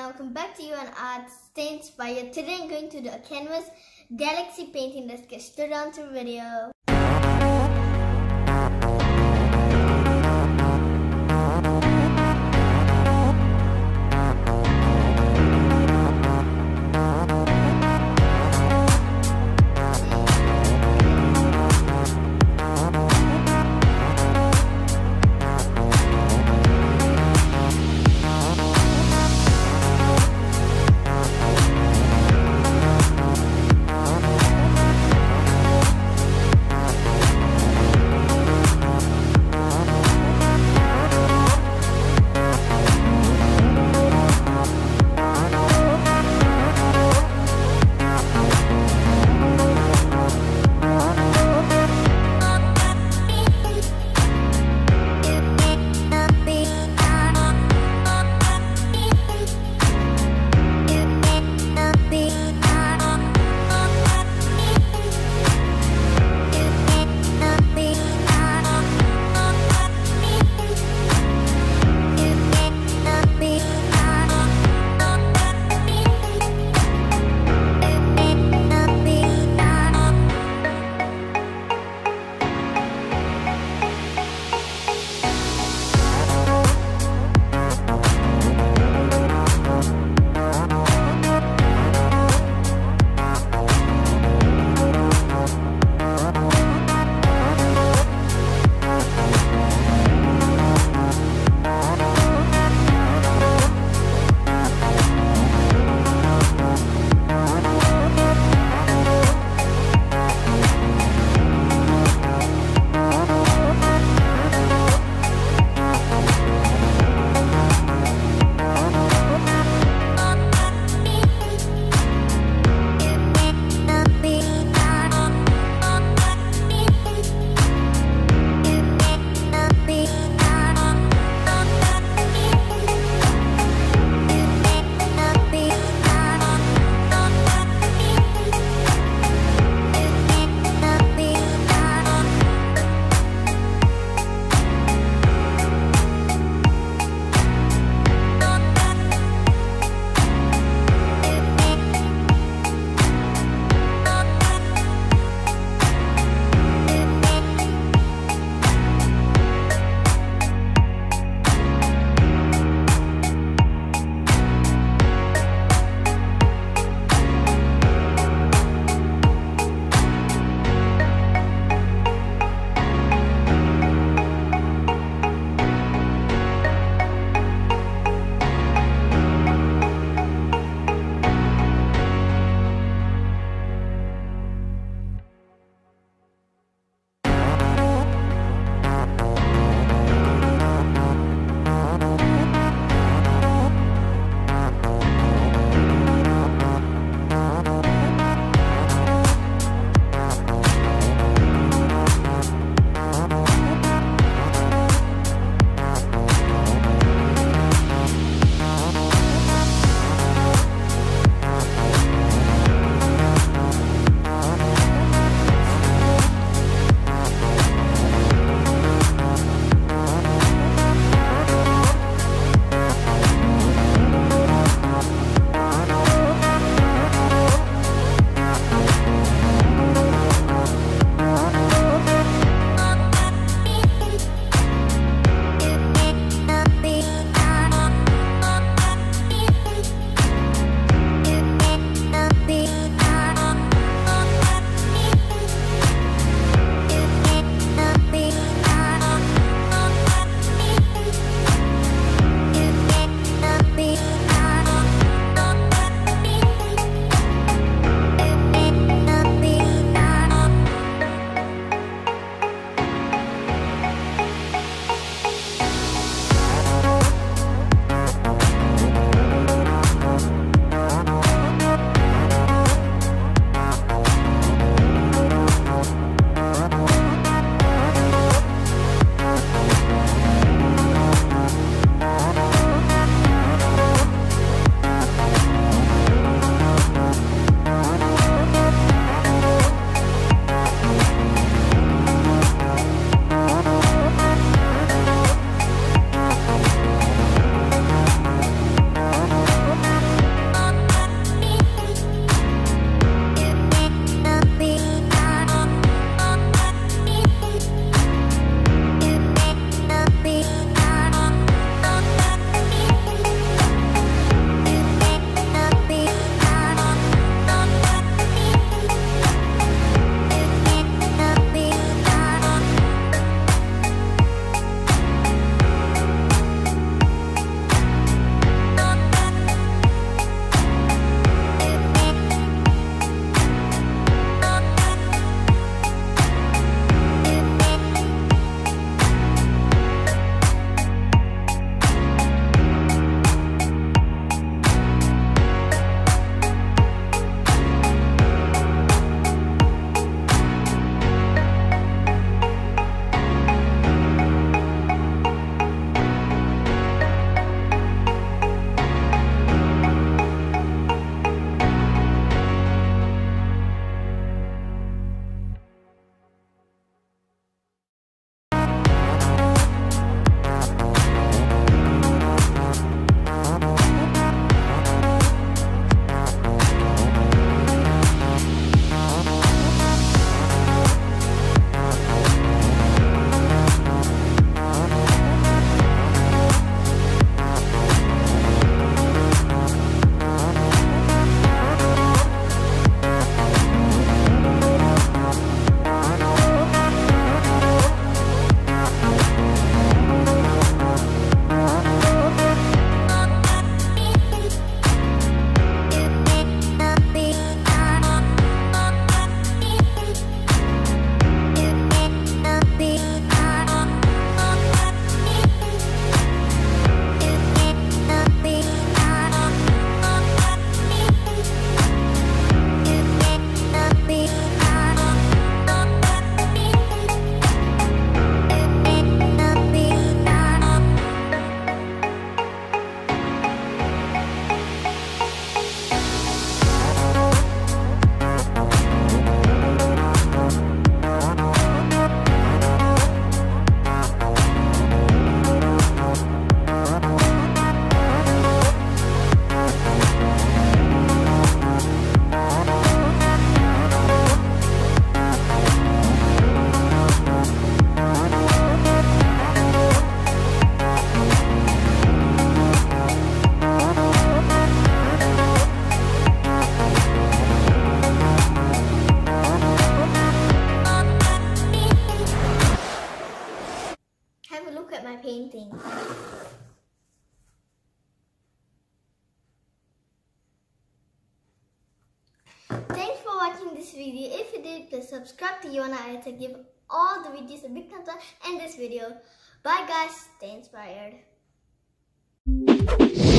and welcome back to Yoana Art Stay Inspired. Today I'm going to do a canvas galaxy painting. Let's get on to the video. Video. If you did, please subscribe to Yoana to give all the videos a big thumbs up and this video. Bye guys, stay inspired. inspired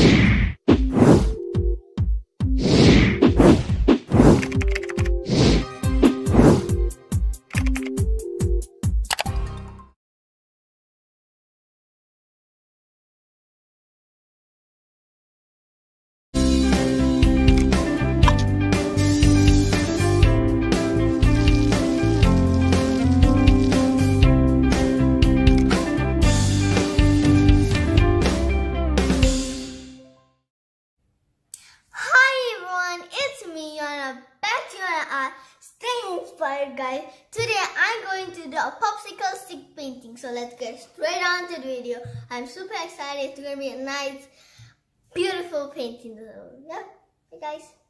let's get straight on to the video. I'm super excited. It's going to be a nice, beautiful painting. So yeah, hey guys.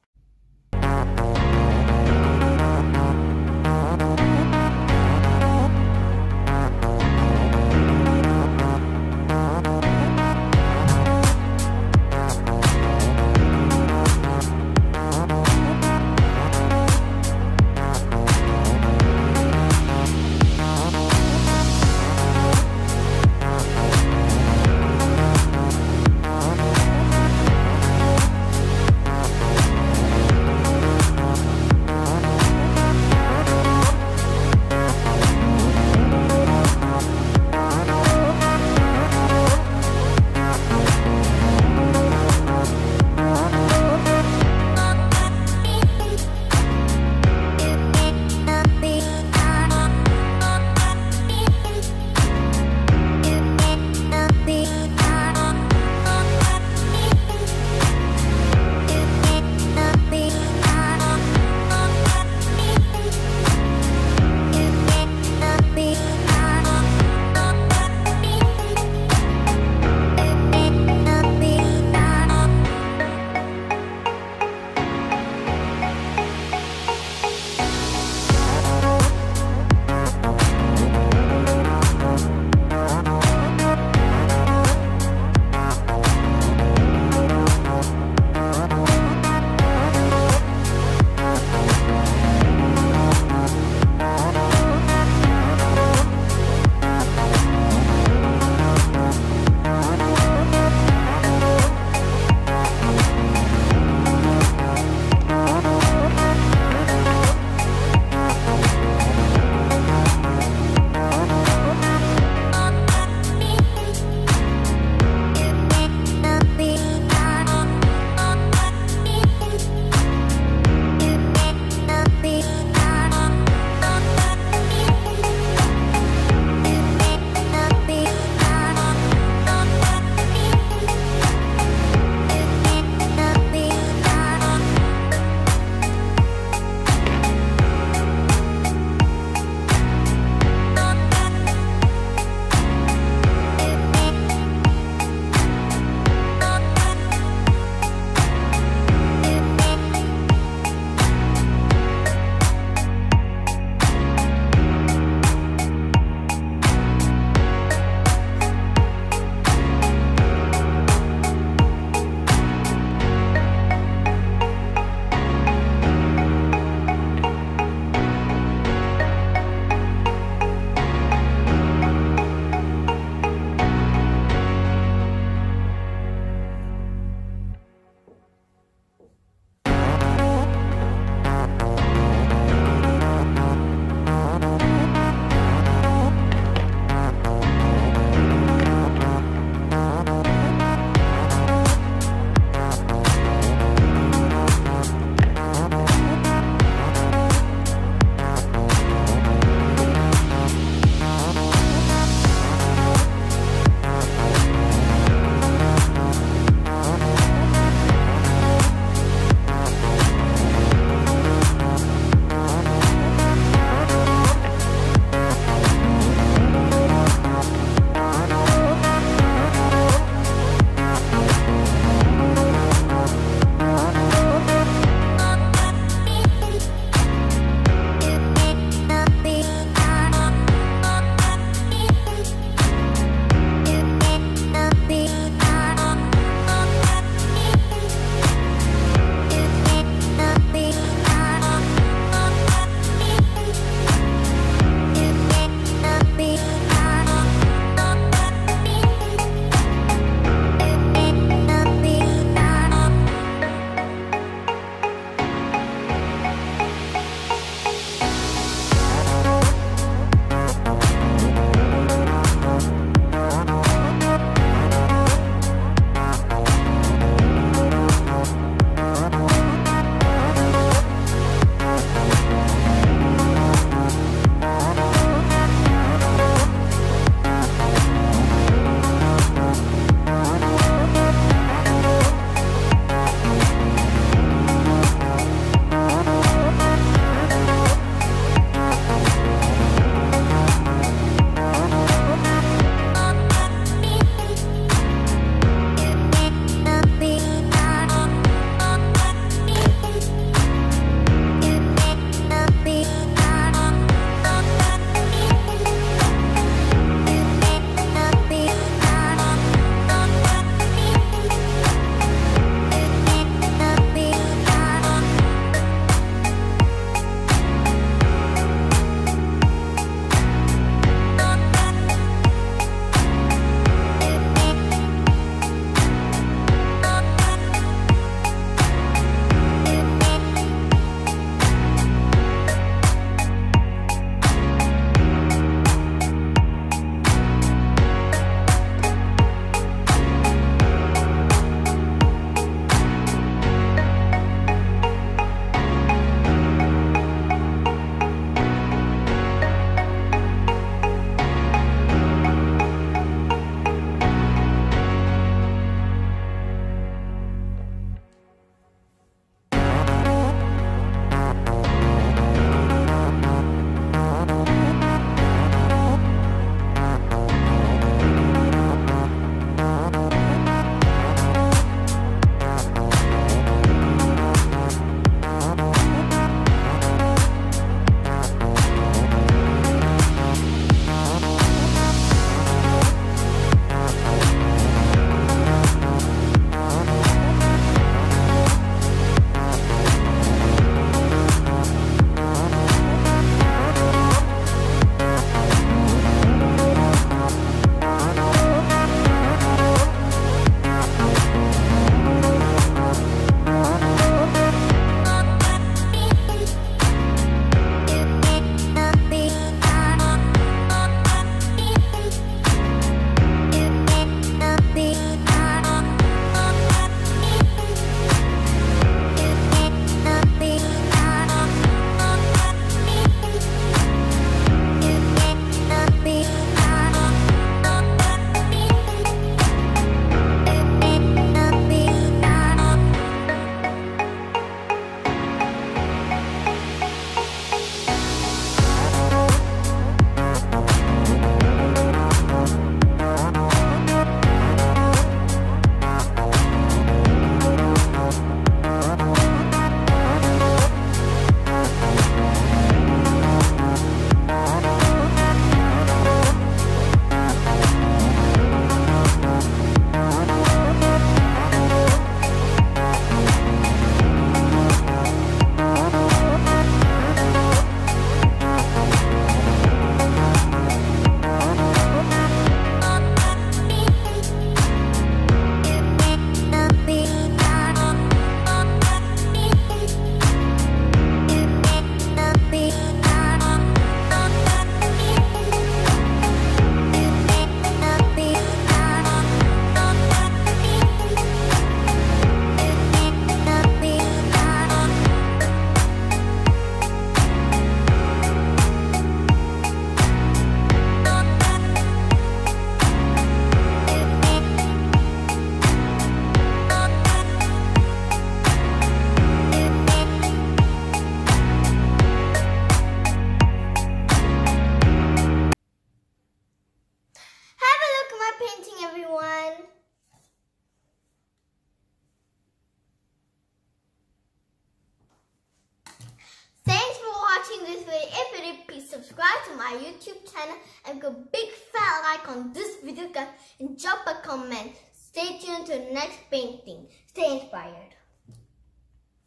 Drop a comment. Stay tuned to the next painting. Stay inspired.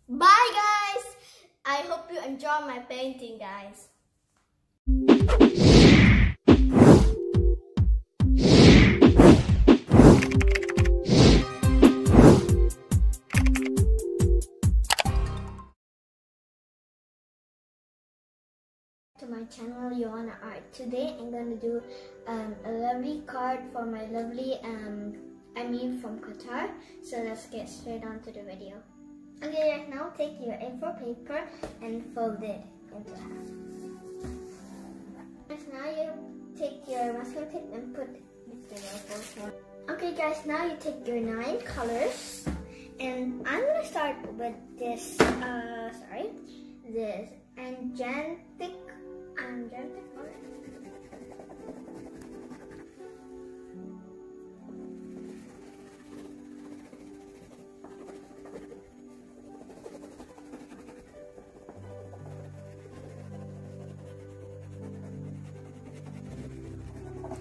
Bye guys. I hope you enjoy my painting guys. My channel Yoana Art. Today I'm going to do um, a lovely card for my lovely um, Amir from Qatar. So let's get straight on to the video. Okay, guys now take your A4 paper and fold it into half. Now you take your masking tape and put. Okay guys, now you take your nine colors and I'm gonna start with this, uh, sorry, this Anjantic To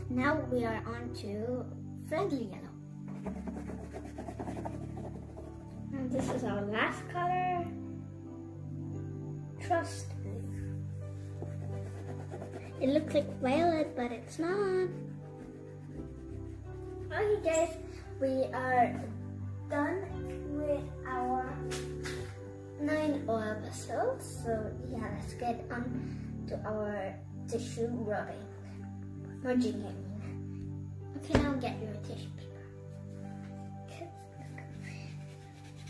Now we are on to friendly like violet, but it's not. Okay guys, we are done with our nine oil pastels. So yeah, let's get on to our tissue rubbing. Merging it. Okay, now get your tissue paper.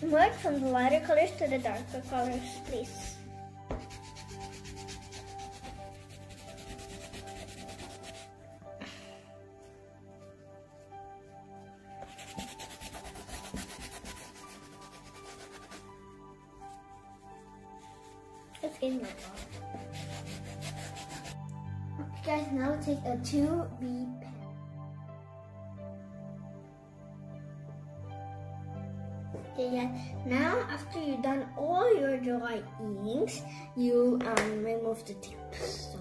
Merge from the lighter colors to the darker colors, please. Now after you've done all your dry inks, you um, remove the tip. So,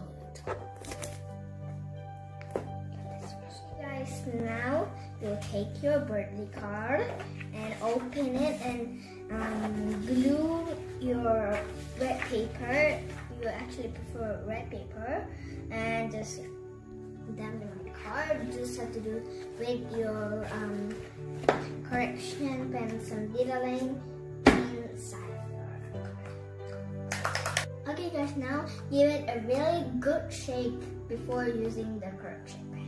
guys, now you take your birthday card and open it and um, glue your red paper. You actually prefer red paper and just dampen my card. You just have to do with your um, correction pen some detailing inside. Okay guys, now give it a really good shake before using the correction pen.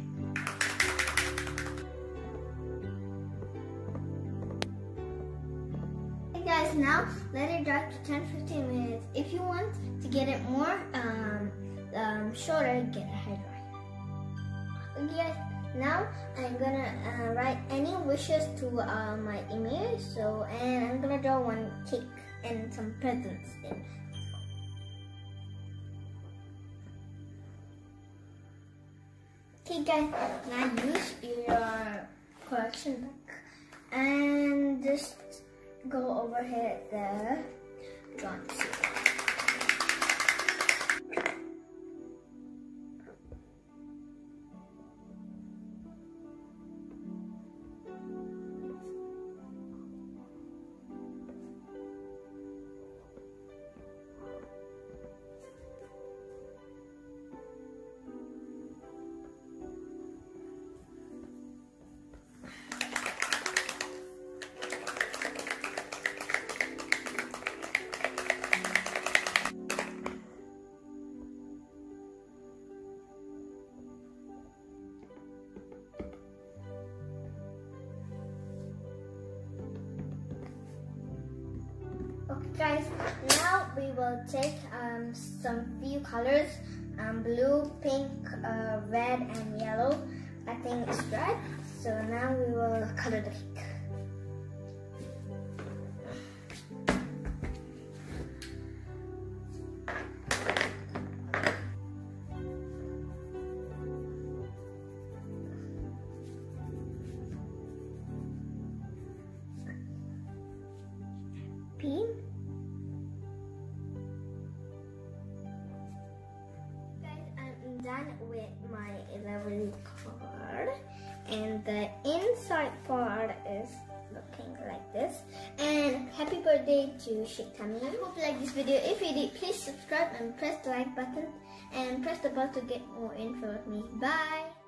guys now let it dry to 10-15 minutes if you want to get it more um, um, shorter get a hair dryer okay guys now I'm gonna uh, write any wishes to uh, my email so and I'm gonna draw one cake and some presents in. Okay guys, now use your correction book and just go over here the John take um, some few colors um, blue pink uh, red and yellow. I think it's red. So now we will color the cake I hope you like this video. If you did, please subscribe and press the like button and press the bell to get more info with me. Bye!